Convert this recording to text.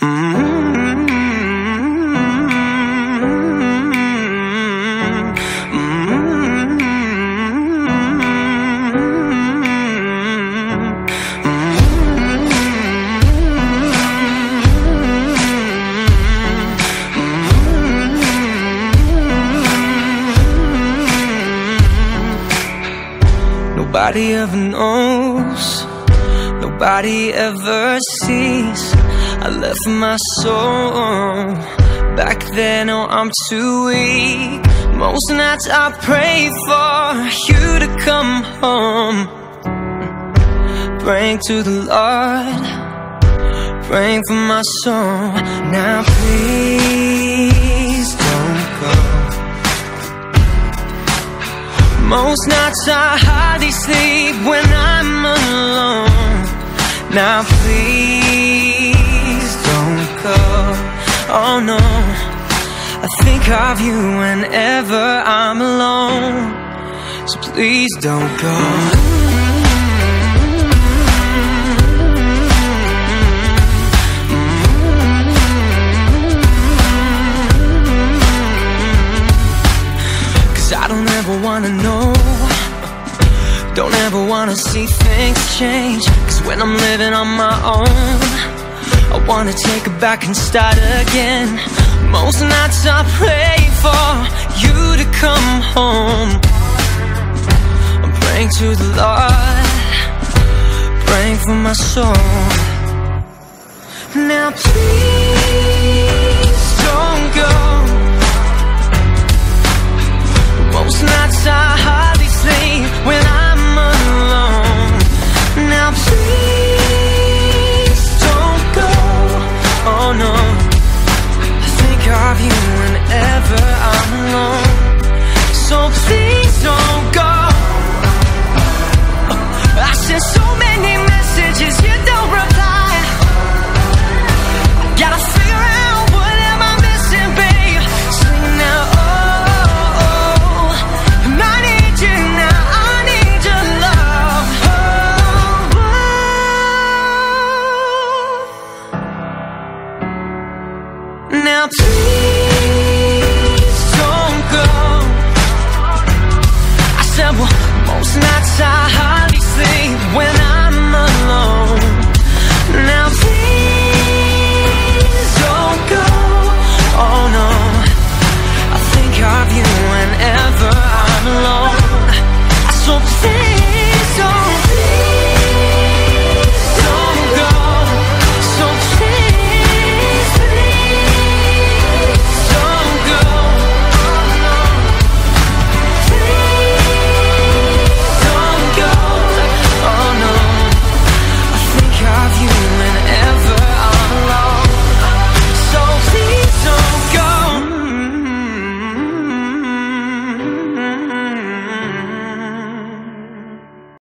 Nobody ever knows, nobody ever sees. I left my soul back then. Oh, I'm too weak. Most nights I pray for you to come home. Praying to the Lord, praying for my soul. Now, please don't go. Most nights I hardly sleep when I'm alone. Now Oh no, I think of you whenever I'm alone. So please don't go. Cause I don't ever wanna know Don't ever wanna see things change Cause when I'm living on my own I wanna take it back and start again. Most nights I pray for you to come home. I'm praying to the Lord Praying for my soul. Now please